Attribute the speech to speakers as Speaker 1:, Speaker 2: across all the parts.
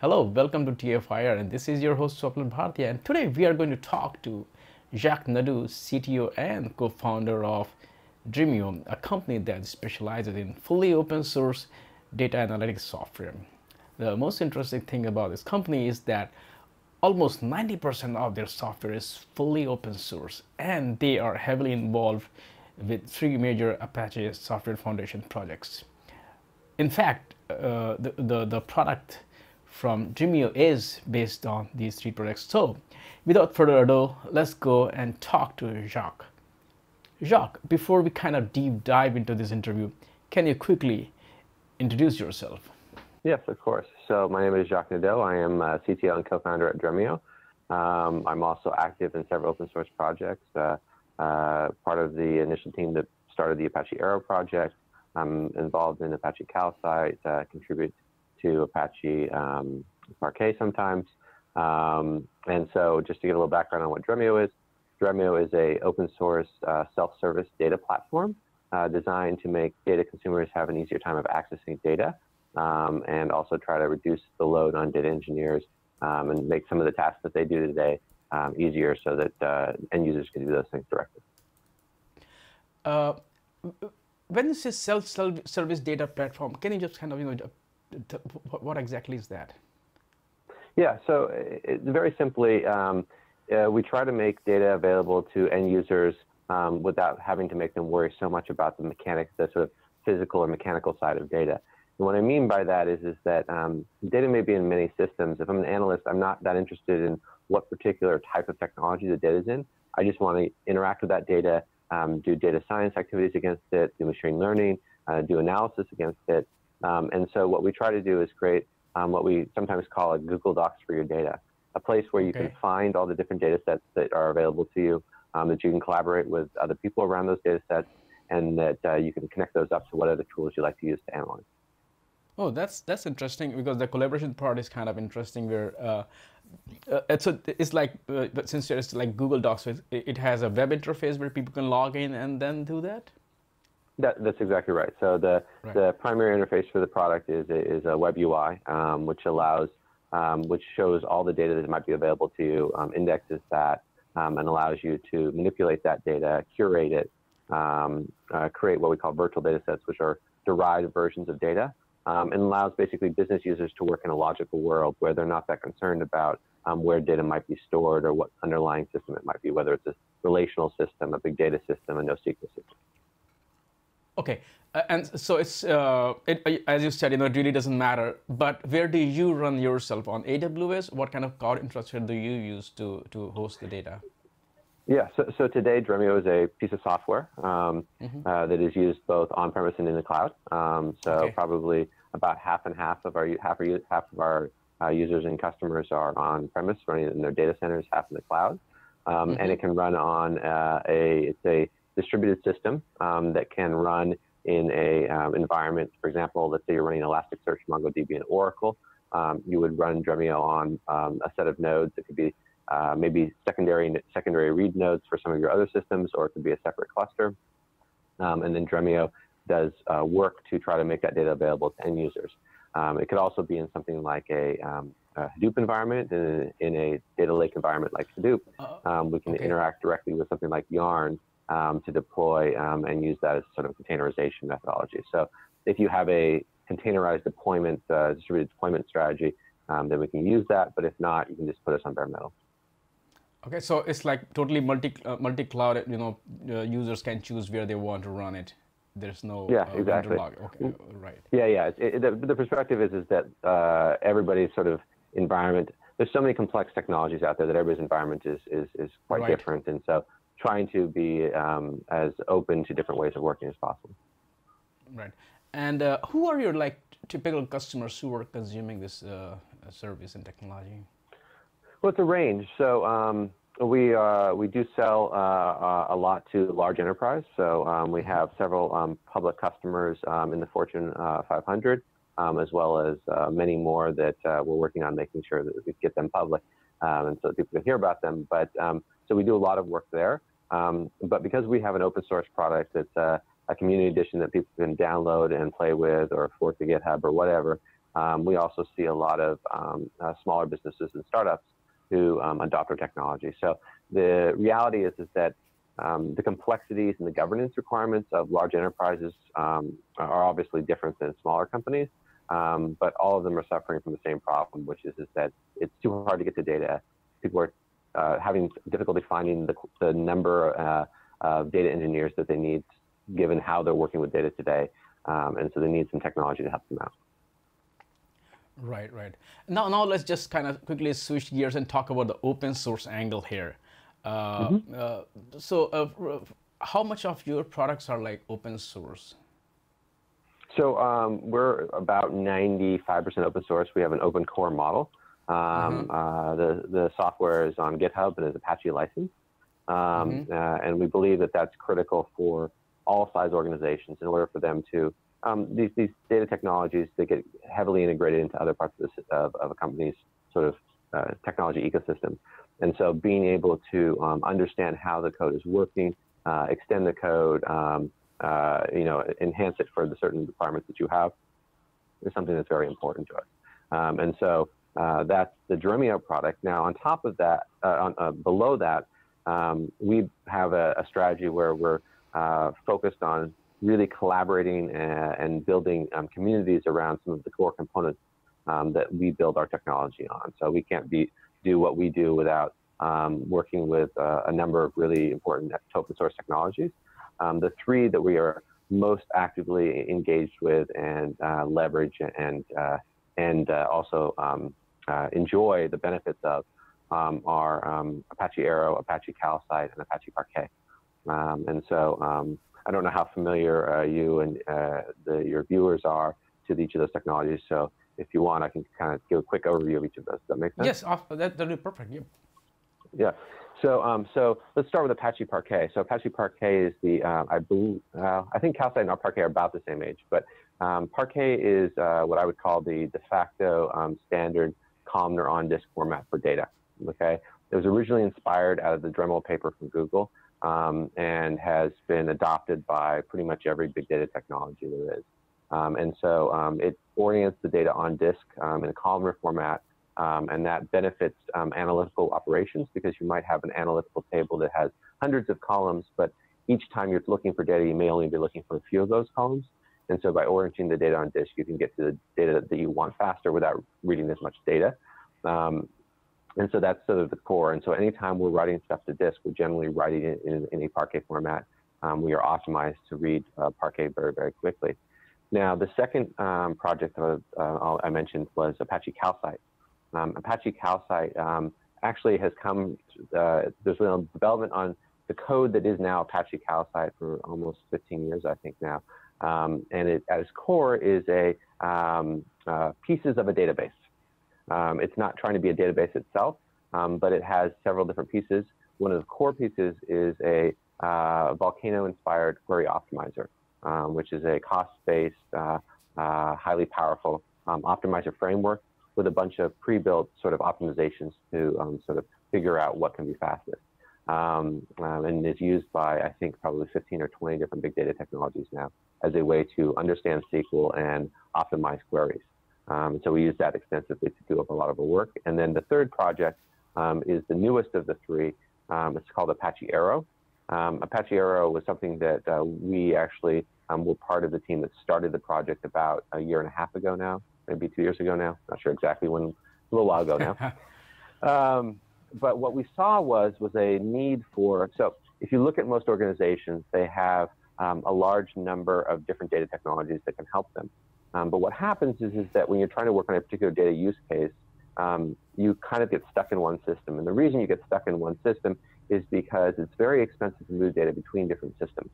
Speaker 1: Hello, welcome to TFIR, and this is your host Swapnil Bhartiya. And today we are going to talk to Jacques Nadeau, CTO and co-founder of Dremio, a company that specializes in fully open source data analytics software. The most interesting thing about this company is that almost 90% of their software is fully open source, and they are heavily involved with three major Apache Software Foundation projects. In fact, uh, the, the, the product from Dremio is based on these three projects. So without further ado, let's go and talk to Jacques. Jacques, before we kind of deep dive into this interview, can you quickly introduce yourself?
Speaker 2: Yes, of course. So my name is Jacques Nadeau. I am a CTO and co-founder at Dremio. Um, I'm also active in several open source projects. Uh, uh, part of the initial team that started the Apache Arrow project. I'm involved in Apache Calcite, uh, contribute to Apache um, Parquet sometimes. Um, and so just to get a little background on what Dremio is, Dremio is a open source uh, self-service data platform uh, designed to make data consumers have an easier time of accessing data um, and also try to reduce the load on data engineers um, and make some of the tasks that they do today um, easier so that uh, end users can do those things directly.
Speaker 1: Uh, when you say self-service data platform, can you just kind of, you know, what exactly is that?
Speaker 2: Yeah, so it, very simply, um, uh, we try to make data available to end users um, without having to make them worry so much about the mechanics, the sort of physical or mechanical side of data. And what I mean by that is, is that um, data may be in many systems. If I'm an analyst, I'm not that interested in what particular type of technology the data is in. I just want to interact with that data, um, do data science activities against it, do machine learning, uh, do analysis against it. Um, and so what we try to do is create um, what we sometimes call a Google Docs for your data, a place where you okay. can find all the different data sets that are available to you, um, that you can collaborate with other people around those data sets, and that uh, you can connect those up to what other tools you like to use to analyze.
Speaker 1: Oh, that's that's interesting because the collaboration part is kind of interesting. Where uh, uh, it's a, it's like uh, since it's like Google Docs, it, it has a web interface where people can log in and then do that.
Speaker 2: That, that's exactly right. So the right. the primary interface for the product is is a web UI, um, which allows um, which shows all the data that might be available to you, um, indexes that, um, and allows you to manipulate that data, curate it, um, uh, create what we call virtual data sets, which are derived versions of data um, and allows basically business users to work in a logical world where they're not that concerned about um, where data might be stored or what underlying system it might be, whether it's a relational system, a big data system, a NoSQL system.
Speaker 1: Okay, uh, and so it's uh, it, uh, as you said, you know, it really doesn't matter. But where do you run yourself on AWS? What kind of cloud infrastructure do you use to to host the data?
Speaker 2: Yeah, so, so today Dremio is a piece of software um, mm-hmm. uh, that is used both on premise and in the cloud. Um, so okay. probably about half and half of our half, our, half of our uh, users and customers are on premise, running in their data centers, half in the cloud, um, mm-hmm. and it can run on uh, a it's a distributed system um, that can run in a um, environment. For example, let's say you're running Elasticsearch, MongoDB, and Oracle. Um, you would run Dremio on um, a set of nodes. It could be uh, maybe secondary secondary read nodes for some of your other systems, or it could be a separate cluster. Um, and then Dremio does uh, work to try to make that data available to end users. Um, it could also be in something like a, um, a Hadoop environment, in a, in a, data lake environment like Hadoop. Uh, um, we can okay. interact directly with something like Yarn um, to deploy um, and use that as sort of containerization methodology. So if you have a containerized deployment, uh, distributed deployment strategy, then we can use that. But if not, you can just put us on bare metal.
Speaker 1: Okay, so it's like totally multi uh, multi cloud. You know, uh, users can choose where they want to run it. There's no
Speaker 2: yeah uh, exactly
Speaker 1: okay uh, right
Speaker 2: yeah yeah. It, it, the, the, perspective is is that uh, everybody's sort of environment. There's so many complex technologies out there that everybody's environment is is, is quite right. different, and so trying to be um, as open to different ways of working as possible.
Speaker 1: Right. And uh, who are your like typical customers who are consuming this service and technology?
Speaker 2: Well, it's a range. So um, we uh, we do sell uh, uh, a lot to large enterprise. So um, we have several um, public customers um, in the Fortune uh, 500, um, as well as uh, many more that uh, we're working on making sure that we get them public, um, and so people can hear about them. But so we do a lot of work there. But because we have an open source product that's a community edition that people can download and play with, or fork to GitHub or whatever, um, we also see a lot of um, uh, smaller businesses and startups who um, adopt our technology. So the reality is, is that um, the complexities and the governance requirements of large enterprises um, are obviously different than smaller companies, um, but all of them are suffering from the same problem, which is, is that it's too hard to get the data. People are uh, having difficulty finding the, the number uh, of data engineers that they need, given how they're working with data today. Um, and so they need some technology to help them out.
Speaker 1: Right, right. Now, now let's just kind of quickly switch gears and talk about the open source angle here. Uh, mm-hmm. uh, so, uh, how much of your products are like open source?
Speaker 2: So um, we're about 95% open source. We have an open core model. Um, mm-hmm. Uh, the the software is on GitHub and is Apache licensed, um, mm-hmm. Uh, and we believe that that's critical for all size organizations in order for them to um, these these data technologies they get heavily integrated into other parts of, the, of, of a company's sort of uh, technology ecosystem. And so being able to um, understand how the code is working, uh, extend the code, um, uh, you know, enhance it for the certain requirements that you have is something that's very important to us. Um, and so uh, that's the Dremio product. Now, on top of that, uh, on, uh, below that, um, we have a, a, strategy where we're focused on really collaborating and, and building um, communities around some of the core components um, that we build our technology on. So we can't be do what we do without um, working with uh, a number of really important open source technologies. Um, the three that we are most actively engaged with and uh, leverage and uh, and uh, also um, uh, enjoy the benefits of um, are um, Apache Arrow, Apache Calcite, and Apache Parquet. Um, and so I don't know how familiar uh, you and the, your viewers are to each of those technologies. So if you want, I can kind of give a quick overview of each of those. Does that make sense?
Speaker 1: Yes, that, that'll be perfect. Yeah.
Speaker 2: Yeah. So, um, so let's start with Apache Parquet. So Apache Parquet is the, uh, I believe, uh, I think Calcite and Parquet are about the same age, but um, Parquet is uh, what I would call the de facto um, standard columnar on disk format for data. Okay. It was originally inspired out of the Dremel paper from Google um, and has been adopted by pretty much every big data technology there is. Um, and so um, it orients the data on disk um, in a columnar format, um, and that benefits um, analytical operations because you might have an analytical table that has hundreds of columns, but each time you're looking for data, you may only be looking for a few of those columns. And so by orienting the data on disk, you can get to the data that you want faster without reading as much data. Um, and so that's sort of the core. And so anytime we're writing stuff to disk, we're generally writing it in, in a Parquet format. we are optimized to read uh, Parquet very, very quickly. Now, the second um, project that uh, I mentioned was Apache Calcite. Um, Apache Calcite um, actually has come, uh, there's been a development on the code that is now Apache Calcite for almost 15 years, I think now. Um, and it, at its core is a um, uh, pieces of a database. Um, it's not trying to be a database itself, but it has several different pieces. One of the core pieces is a uh, Volcano-inspired query optimizer um, which is a cost-based, uh, uh, highly powerful um, optimizer framework with a bunch of pre-built sort of optimizations to um, sort of figure out what can be fastest. Um, um, and is used by, I think, probably 15 or 20 different big data technologies now as a way to understand SQL and optimize queries. Um, so we use that extensively to do up a lot of our work. And then the third project is the newest of the three. it's called Apache Arrow. Um, Apache Arrow was something that uh, we actually um, were part of the team that started the project about a year and a half ago now, maybe two years ago now. Not sure exactly when, a little while ago now. but what we saw was was a need for so if you look at most organizations, they have um, a large number of different data technologies that can help them. Um, but what happens is, is that when you're trying to work on a particular data use case, um, you kind of get stuck in one system. And the reason you get stuck in one system is because it's very expensive to move data between different systems.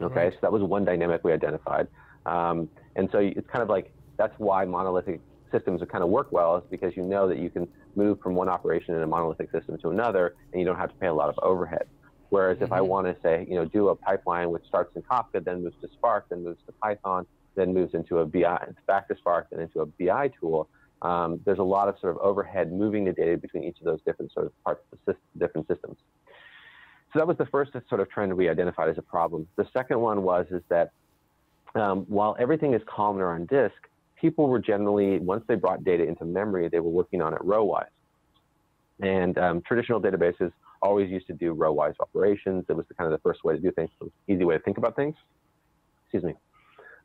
Speaker 2: Okay, right. so that was one dynamic we identified. Um, and so it's kind of like that's why monolithic systems that kind of work well is because you know that you can move from one operation in a monolithic system to another and you don't have to pay a lot of overhead. Whereas mm-hmm. if I mm-hmm. want to say, you know, do a pipeline which starts in Kafka, then moves to Spark, then moves to Python, then moves into a BI, back to Spark, then into a BI tool, um, there's a lot of sort of overhead moving the data between each of those different sort of parts of the system, different systems. So that was the first sort of trend we identified as a problem. The second one was is that um, while everything is columnar on disk, people were generally, once they brought data into memory, they were working on it row-wise. And um, traditional databases always used to do row-wise operations. It was the, kind of the first way to do things, easy way to think about things. Excuse me.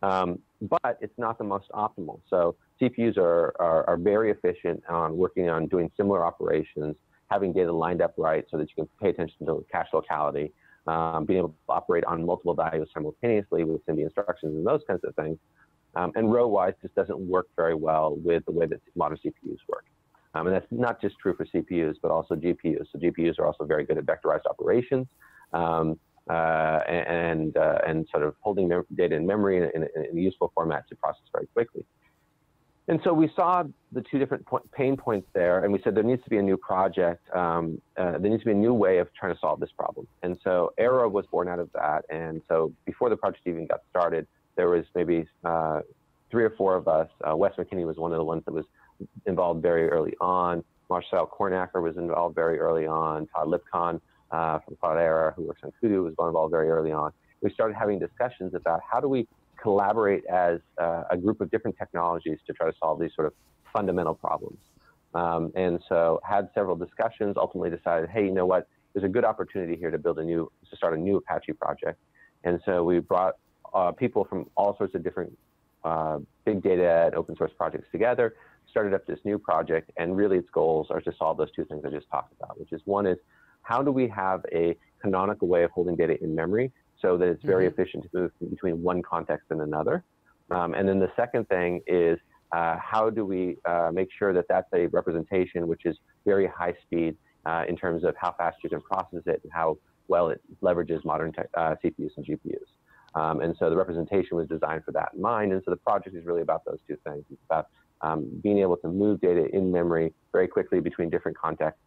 Speaker 2: Um, but it's not the most optimal. So CPUs are, are, are, very efficient on working on doing similar operations, having data lined up right so that you can pay attention to cache locality, um, being able to operate on multiple values simultaneously with SIMD instructions and those kinds of things. Um, and row-wise just doesn't work very well with the way that modern CPUs work. Um, and that's not just true for CPUs, but also GPUs. So GPUs are also very good at vectorized operations um, uh, and, uh, and sort of holding data in memory in, in, in, a useful format to process very quickly. And so we saw the two different pain points there, and we said there needs to be a new project. Um, uh, there needs to be a new way of trying to solve this problem. And so Arrow was born out of that. And so before the project even got started, there was maybe uh, three or four of us. Uh, Wes McKinney was one of the ones that was involved very early on. Marcel Kornacker was involved very early on. Todd Lipcon uh, from Cloudera, who works on Kudu, was involved very early on. We started having discussions about how do we collaborate as uh, a group of different technologies to try to solve these sort of fundamental problems. Um, and so had several discussions, ultimately decided, hey, you know what, there's a good opportunity here to build a new, to start a new Apache project. And so we brought uh, people from all sorts of different uh, big data and open source projects together, started up this new project, and really its goals are to solve those two things I just talked about, which is one is how do we have a canonical way of holding data in memory so that it's very mm-hmm. efficient to move between one context and another? Um, and then the second thing is uh, how do we uh, make sure that that's a representation which is very high speed uh, in terms of how fast you can process it and how well it leverages modern uh, CPUs and GPUs. Um, and so the representation was designed for that in mind. And so the project is really about those two things. It's about um, being able to move data in memory very quickly between different contexts,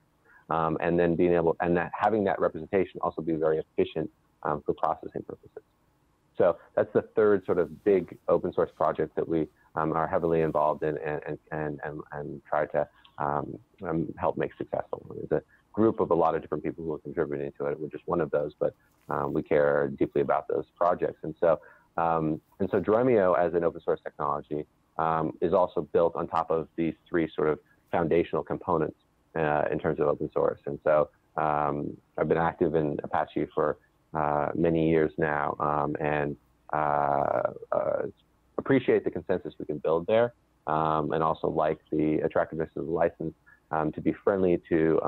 Speaker 2: um, and then being able and that having that representation also be very efficient um, for processing purposes. So that's the third sort of big open source project that we um, are heavily involved in and and and, and try to um, help make successful. It's a group of a lot of different people who are contributing to it. We're just one of those, but um, we care deeply about those projects. And so, um, and so Dremio as an open source technology um, is also built on top of these three sort of foundational components uh, in terms of open source. And so um, I've been active in Apache for uh, many years now um, and uh, uh, appreciate the consensus we can build there um, and also like the attractiveness of the license to be friendly to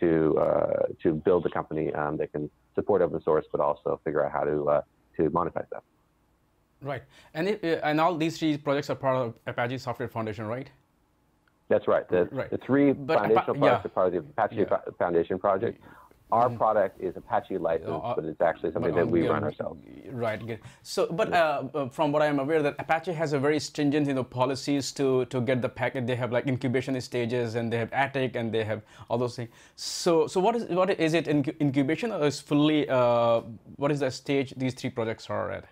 Speaker 2: to uh, to build a company um, that can support open source, but also figure out how to uh, to monetize that.
Speaker 1: Right, and it, uh, and all these three projects are part of Apache Software Foundation, right?
Speaker 2: That's right. The, right. the three but foundational projects yeah. are part of the Apache yeah. Foundation project. Our mm. product is Apache licensed, uh, but it's actually something that we yeah, run ourselves.
Speaker 1: Right. Good. So, but uh, uh, from what I am aware, that Apache has a very stringent, you know, policies to to get the packet. They have like incubation stages, and they have attic, and they have all those things. So, so what is what is it? in, Incubation or is fully? Uh, what is the stage these three projects are at?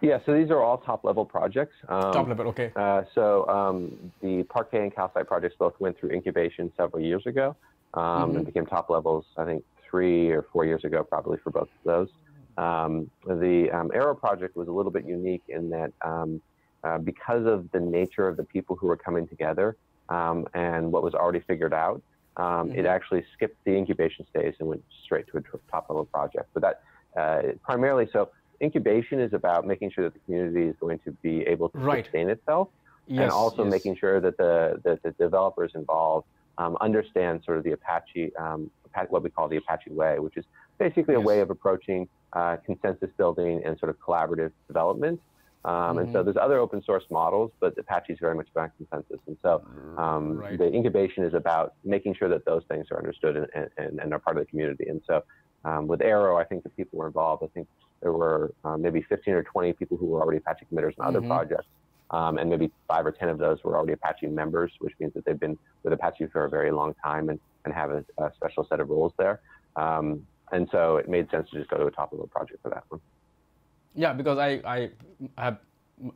Speaker 2: Yeah, so these are all top level projects.
Speaker 1: Um, top level, okay.
Speaker 2: Uh, so um, the Parquet and Calcite projects both went through incubation several years ago um, mm-hmm. and became top levels, I think, three or four years ago, probably for both of those. Um, the um, Arrow project was a little bit unique in that um, uh, because of the nature of the people who were coming together um, and what was already figured out, mm-hmm. it actually skipped the incubation stage and went straight to a top level project. But that uh, primarily so incubation is about making sure that the community is going to be able to right. sustain itself, yes, and also yes. making sure that the that the developers involved um, understand sort of the Apache, um, what we call the Apache way, which is basically yes. a way of approaching uh, consensus building and sort of collaborative development. Um, mm-hmm. And so mm-hmm. there's other open source models, but Apache is very much about consensus. And so um, right. the incubation is about making sure that those things are understood and, and, and are part of the community. And so um, with Arrow, I think the people were involved. I think there were uh, maybe 15 or 20 people who were already Apache committers in other mm-hmm. projects. Um, and maybe five or 10 of those were already Apache members, which means that they've been with Apache for a very long time and, and have a, a special set of rules there. Um, and so it made sense to just go to a top level project for that one.
Speaker 1: Yeah, because I, I have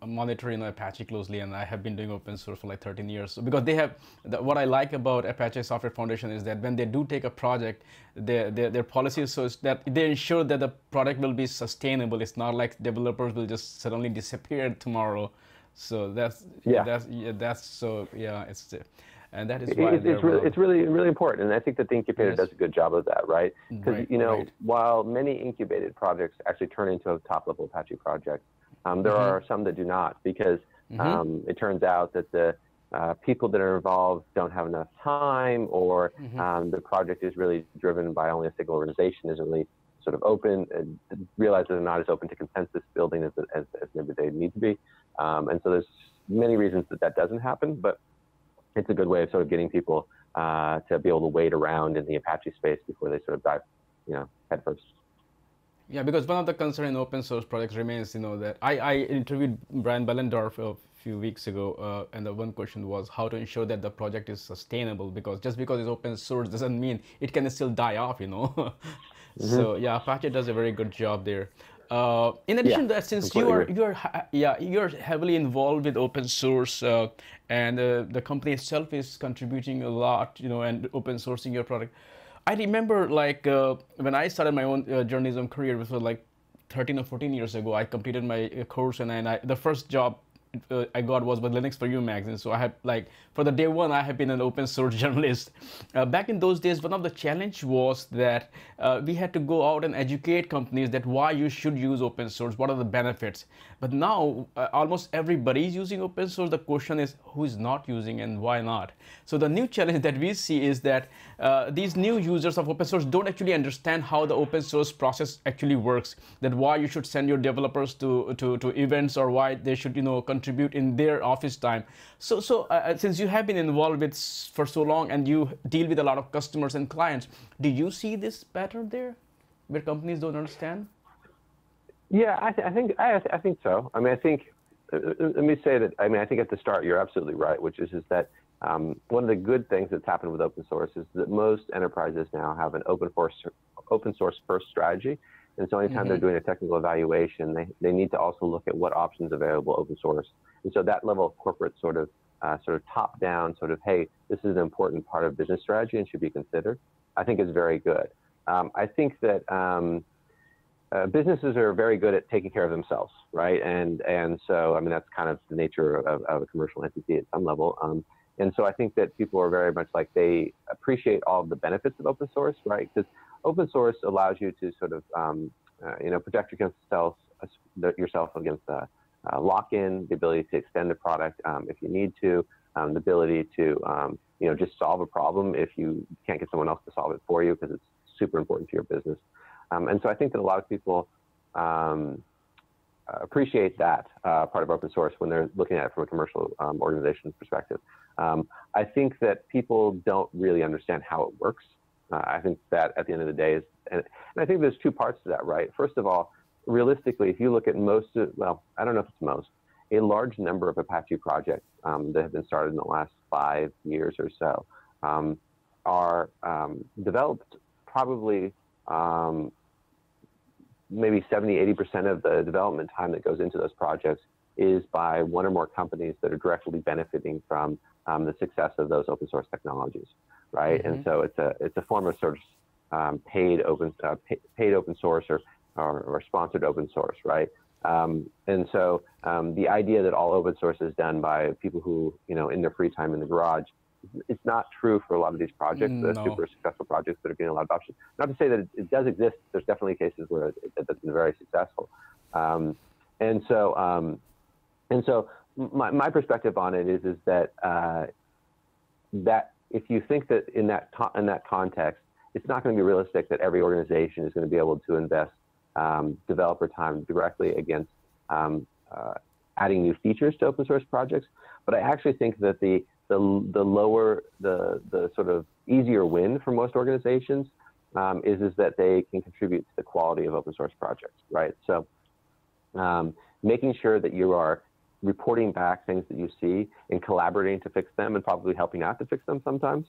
Speaker 1: monitoring Apache closely, and I have been doing open source for like 13 years. So because they have, the, what I like about Apache Software Foundation is that when they do take a project, their their, their policy is so that they ensure that the product will be sustainable. It's not like developers will just suddenly disappear tomorrow. So that's yeah, that's yeah, that's so yeah, it's and that is
Speaker 2: why it's, it's really it's really really important, and I think that the incubator yes. does a good job of that, right? Because right, you know, right. while many incubated projects actually turn into a top level Apache project, um, there mm-hmm. are some that do not because mm-hmm. um, it turns out that the uh, people that are involved don't have enough time, or mm-hmm. um, the project is really driven by only a single organization, isn't really sort of open, and realize that they're not as open to consensus building as, as, as maybe they need to be. Um, and so there's many reasons that that doesn't happen, but it's a good way of sort of getting people uh, to be able to wait around in the Apache space before they sort of dive, you know, headfirst.
Speaker 1: Yeah, because one of the concern in open source projects remains, you know, that I, I interviewed Brian Behlendorf a few weeks ago, uh, and the one question was how to ensure that the project is sustainable, because just because it's open source doesn't mean it can still die off, you know. mm-hmm. So yeah, Apache does a very good job there. Uh, in addition yeah, to that, since you are you're yeah you're heavily involved with open source uh, and uh, the company itself is contributing a lot, you know, and open sourcing your product. I remember like uh, when I started my own uh, journalism career, which was like 13 or 14 years ago. I completed my uh, course and, and I, the first job uh, I got was with Linux for You magazine. So I have like for the day one, I have been an open source journalist. Uh, back in those days, one of the challenge was that uh, we had to go out and educate companies that why you should use open source, what are the benefits. But now uh, almost everybody is using open source. The question is who is not using and why not. So the new challenge that we see is that uh, these new users of open source don't actually understand how the open source process actually works. That why you should send your developers to to, to events or why they should you know contribute in their office time. So, so uh, uh, since you have been involved with for so long and you deal with a lot of customers and clients, do you see this pattern there, where companies don't understand?
Speaker 2: Yeah, I, th- I think I, I, think so. I mean, I think uh, let me say that. I mean, I think at the start you're absolutely right, which is is that um, one of the good things that's happened with open source is that most enterprises now have an open source open source first strategy and so anytime mm-hmm. they're doing a technical evaluation, they, they need to also look at what options available open source. And so that level of corporate sort of uh, sort of top down sort of, hey, this is an important part of business strategy and should be considered, I think is very good. Um, I think that um, uh, businesses are very good at taking care of themselves, right? And and so I mean that's kind of the nature of, of a commercial entity at some level. Um, and so I think that people are very much like they appreciate all of the benefits of open source, right? Because open source allows you to sort of um, uh, you know protect yourself yourself against uh, uh, lock-in, the ability to extend the product um, if you need to, um, the ability to um, you know just solve a problem if you can't get someone else to solve it for you because it's super important to your business. Um, and so I think that a lot of people um, appreciate that uh, part of open source when they're looking at it from a commercial um, organization perspective. Um, I think that people don't really understand how it works. Uh, I think that at the end of the day is, and, and, I think there's two parts to that, right? First of all, realistically, if you look at most, of, well, I don't know if it's most, a large number of Apache projects um, that have been started in the last five years or so um, are um, developed probably um, maybe 70, 80% of the development time that goes into those projects is by one or more companies that are directly benefiting from um, the success of those open source technologies right? Mm-hmm. And so it's a it's a form of sort of um, paid open uh, pay, paid open source or, or, or sponsored open source, right? Um, and so um, the idea that all open source is done by people who you know in their free time in the garage, it's not true for a lot of these projects, no. the super successful projects that are getting a lot of adoption. Not to say that it, it does exist. There's definitely cases where it, it, has been very successful. Um, and so um, and so my, my perspective on it is is that uh, that if you think that in that in that context, it's not going to be realistic that every organization is going to be able to invest um, developer time directly against um, uh, adding new features to open source projects. But I actually think that the the, the lower the the sort of easier win for most organizations um, is is that they can contribute to the quality of open source projects, right? So um, making sure that you are reporting back things that you see and collaborating to fix them and probably helping out to fix them sometimes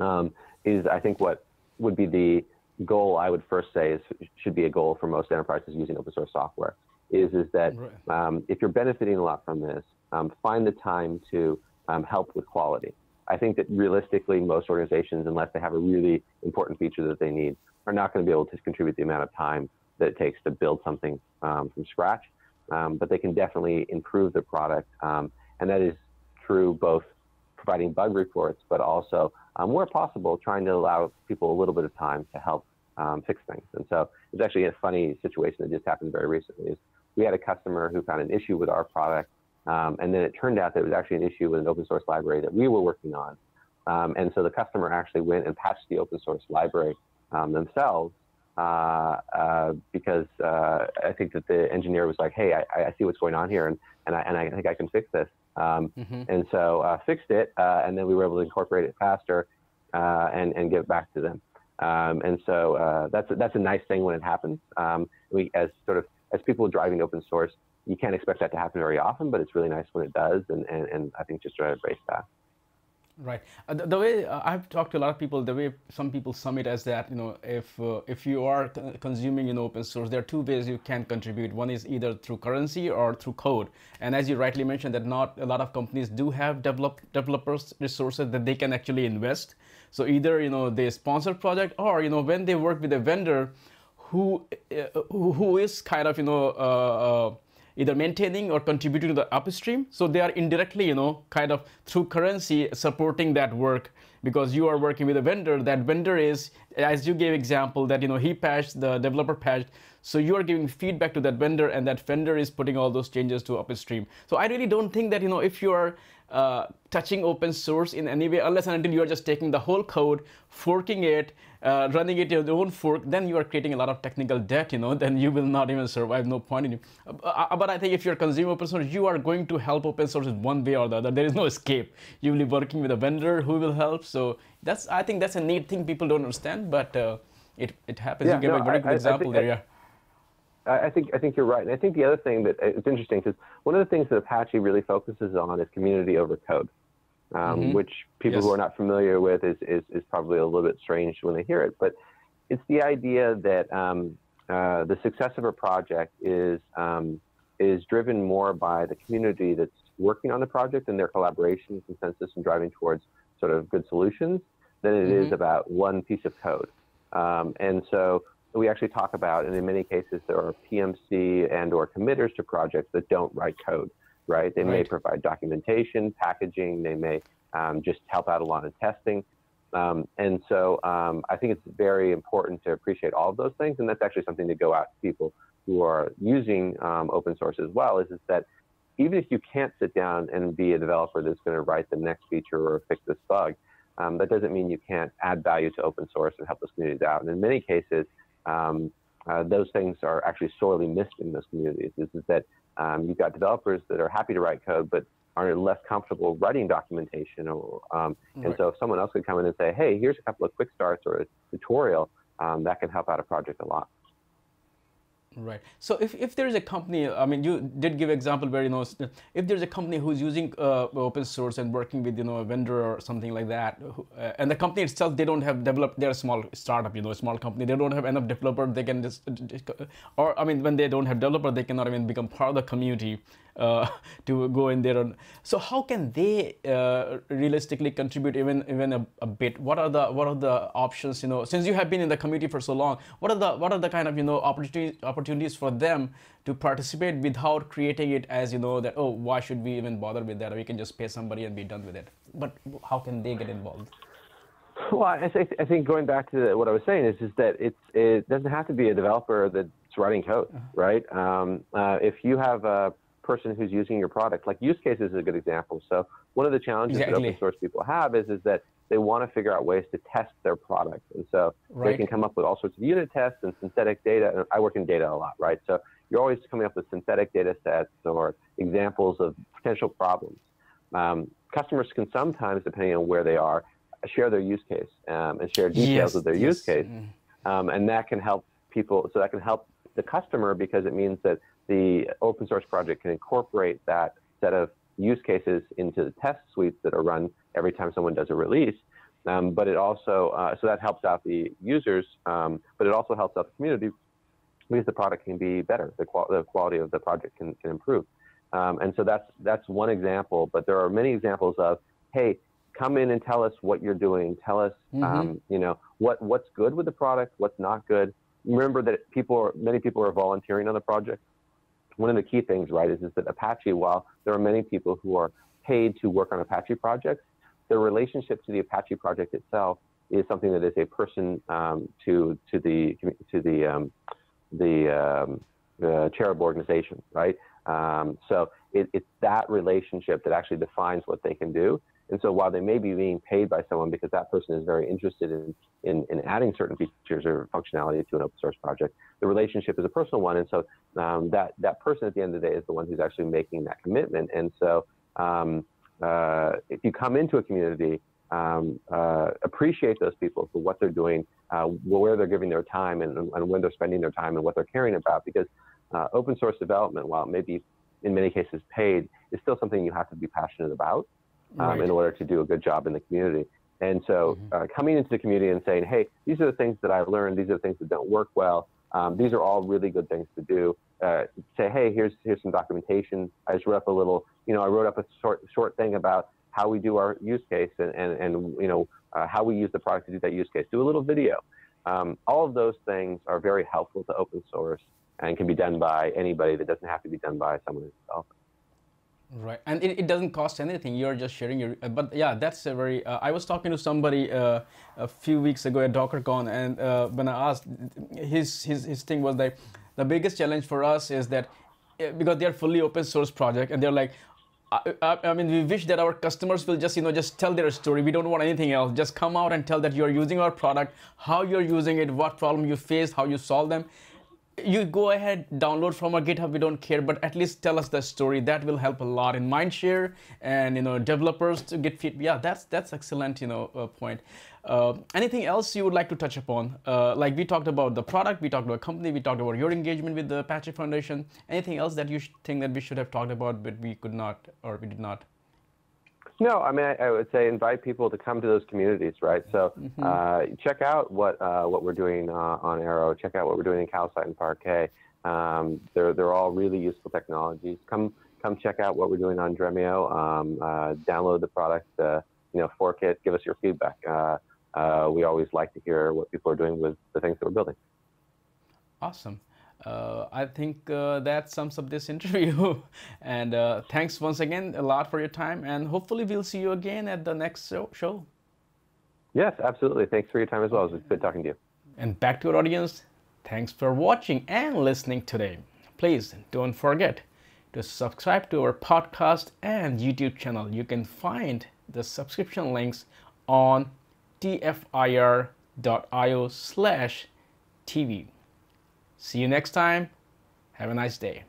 Speaker 2: um, is, I think, what would be the goal I would first say is should be a goal for most enterprises using open source software is is that um, if you're benefiting a lot from this, um, find the time to um, help with quality. I think that realistically, most organizations, unless they have a really important feature that they need, are not going to be able to contribute the amount of time that it takes to build something um, from scratch. Um, but they can definitely improve the product. Um, and that is true both providing bug reports, but also um, where possible, trying to allow people a little bit of time to help um, fix things. And so it's actually a funny situation that just happened very recently. Is we had a customer who found an issue with our product, um, and then it turned out that it was actually an issue with an open source library that we were working on. And so the customer actually went and patched the open source library themselves because uh, I think that the engineer was like, "Hey, I, I, see what's going on here, and and I, and I think I can fix this." Um, mm-hmm. And so uh, fixed it, uh, and then we were able to incorporate it faster uh, and and give it back to them. Um, and so that's that's a nice thing when it happens. Um, we as sort of as people driving open source, you can't expect that to happen very often, but it's really nice when it does, and and, and I think just try to embrace that.
Speaker 1: Right. Uh, the, the, way uh, I've talked to a lot of people, the way some people sum it as that, you know, if uh, if you are consuming in open source, there are two ways you can contribute. One is either through currency or through code. And as you rightly mentioned, that not a lot of companies do have develop developers resources that they can actually invest. So either you know they sponsor project or you know when they work with a vendor who uh, who is kind of you know uh, uh, either maintaining or contributing to the upstream. So they are indirectly, you know, kind of through currency supporting that work because you are working with a vendor. That vendor is, as you gave example, that you know he patched the developer patched. So you are giving feedback to that vendor, and that vendor is putting all those changes to upstream. So I really don't think that you know if you are uh, touching open source in any way, unless and until you are just taking the whole code, forking it, uh, running it your own fork, then you are creating a lot of technical debt, you know, then you will not even survive, no point in you. Uh, uh, but I think if you're consuming open source, you are going to help open source in one way or the other. There is no escape. You will be working with a vendor who will help. So that's, I think that's a neat thing people don't understand, but uh, it, it happens.
Speaker 2: Yeah,
Speaker 1: you give
Speaker 2: no,
Speaker 1: a very
Speaker 2: I,
Speaker 1: good example there, yeah.
Speaker 2: I think I think you're right, and I think the other thing that it's interesting because one of the things that Apache really focuses on is community over code um, mm-hmm. which people yes. who are not familiar with is, is, is probably a little bit strange when they hear it. But it's the idea that um, uh, the success of a project is um, is driven more by the community that's working on the project and their collaboration, and consensus, and driving towards sort of good solutions than it mm-hmm. is about one piece of code. Um, and so we actually talk about, and in many cases, there are PMC and or committers to projects that don't write code right? They right. may provide documentation, packaging, they may um, just help out a lot in testing. Um, and so um, I think it's very important to appreciate all of those things. And that's actually something to go out to people who are using um, open source as well is, is that even if you can't sit down and be a developer that's going to write the next feature or fix this bug, um, that doesn't mean you can't add value to open source and help those communities out. And in many cases, um, uh, those things are actually sorely missed in those communities. Is, is that um, you've got developers that are happy to write code, but are less comfortable writing documentation. Or, um, right. And so if someone else could come in and say, hey, here's a couple of quick starts or a tutorial, um, that can help out a project a lot.
Speaker 1: Right. So if, if there is a company, I mean, you did give example where, you know, if there's a company who's using uh, open source and working with, you know, a vendor or something like that, uh, and the company itself, they don't have developed, they're a small startup, you know, a small company, they don't have enough developer, they can just, or I mean, when they don't have developer, they cannot even become part of the community uh, to go in there. So how can they uh, realistically contribute even even a, a, bit? What are the what are the options? You know, since you have been in the community for so long, what are the what are the kind of you know opportunities opportunities for them to participate without creating it as you know that oh why should we even bother with that? We can just pay somebody and be done with it. But how can they get involved?
Speaker 2: Well, I, th- I think going back to what I was saying is, is that it's, it doesn't have to be a developer that's writing code, uh-huh. right? Um, uh, if you have a person who's using your product. Like use cases is a good example. So one of the challenges exactly. that open source people have is, is that they want to figure out ways to test their product. And so right. they can come up with all sorts of unit tests and synthetic data. And I work in data a lot, right? So you're always coming up with synthetic data sets or examples of potential problems. Um, customers can sometimes, depending on where they are, share their use case um, and share details yes, of their yes. use case. Mm. Um, and that can help people, so that can help the customer because it means that the open source project can incorporate that set of use cases into the test suites that are run every time someone does a release. Um, but it also, uh, so that helps out the users, um, but it also helps out the community because the product can be better. The, qual- the quality of the project can, can improve. Um, and so that's, that's one example, but there are many examples of, hey, come in and tell us what you're doing. Tell us, mm-hmm. Um, you know, what, what's good with the product, what's not good. Remember that people are, many people are volunteering on the project. One of the key things, right, is, is that Apache, while there are many people who are paid to work on Apache projects, the relationship to the Apache project itself is something that is a person um, to to the to the um, the, um, charitable organization, right? Um, so it, it's that relationship that actually defines what they can do. And so while they may be being paid by someone because that person is very interested in, in, in adding certain features or functionality to an open source project, the relationship is a personal one. And so um, that, that person at the end of the day is the one who's actually making that commitment. And so um, uh, if you come into a community, um, uh, appreciate those people for what they're doing, uh, where they're giving their time, and, and, when they're spending their time, and what they're caring about. Because uh, open source development, while it may be in many cases paid, is still something you have to be passionate about um, right. in order to do a good job in the community. And so, mm-hmm. uh, coming into the community and saying, "Hey, these are the things that I've learned. These are the things that don't work well. Um, these are all really good things to do." Uh, say, "Hey, here's here's some documentation. I just wrote up a little. You know, I wrote up a short short thing about how we do our use case and and, and you know uh, how we use the product to do that use case. Do a little video. Um, all of those things are very helpful to open source and can be done by anybody. That doesn't have to be done by someone who's developing.
Speaker 1: Right, and it, it doesn't cost anything. You're just sharing your. But yeah, that's a very. Uh, I was talking to somebody uh, a few weeks ago at DockerCon, and uh, when I asked, his his his thing was that the biggest challenge for us is that uh, because they're fully open source project, and they're like, I, I, I, mean, we wish that our customers will just, you know, just tell their story. We don't want anything else. Just come out and tell that you're using our product, how you're using it, what problem you faced, how you solve them you go ahead download from our github we don't care but at least tell us the story. That will help a lot in mindshare and you know developers to get feedback yeah that's that's excellent you know uh, point. Uh, anything else you would like to touch upon? Uh, like we talked about the product we talked about company we talked about your engagement with the apache foundation. Anything else that you think that we should have talked about but we could not or we did not
Speaker 2: no, I mean, I, I, would say invite people to come to those communities, right? So mm-hmm. uh, check out what uh, what we're doing uh, on Arrow. Check out what we're doing in Calcite and Parquet. Um, they're they're all really useful technologies. Come come check out what we're doing on Dremio. Um, uh, download the product, uh, you know, fork it. Give us your feedback. Uh, we always like to hear what people are doing with the things that we're building.
Speaker 1: Awesome uh, I think uh, that sums up this interview. and uh, thanks once again a lot for your time. And hopefully, we'll see you again at the next show.
Speaker 2: Yes, absolutely. Thanks for your time as well. It was good talking to you.
Speaker 1: And back to our audience, thanks for watching and listening today. Please don't forget to subscribe to our podcast and YouTube channel. You can find the subscription links on tfir.io slash TV. See you next time. Have a nice day.